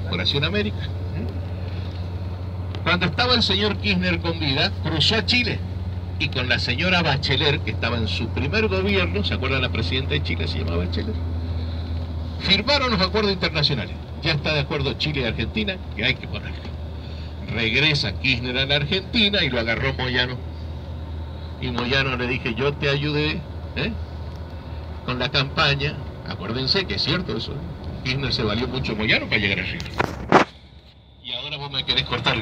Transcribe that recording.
Corporación América. Cuando estaba el señor Kirchner con vida, cruzó a Chile y con la señora Bachelet, que estaba en su primer gobierno, ¿se acuerdan la presidenta de Chile se llamaba Bachelet? Firmaron los acuerdos internacionales. Ya está de acuerdo Chile y Argentina, que hay que ponerlo. Regresa Kirchner a la Argentina y lo agarró Moyano. Y Moyano le dije, yo te ayudé ¿eh? con la campaña. Acuérdense que es cierto eso. Kirchner se valió mucho Moyano para llegar arriba. Y ahora vos me querés cortar.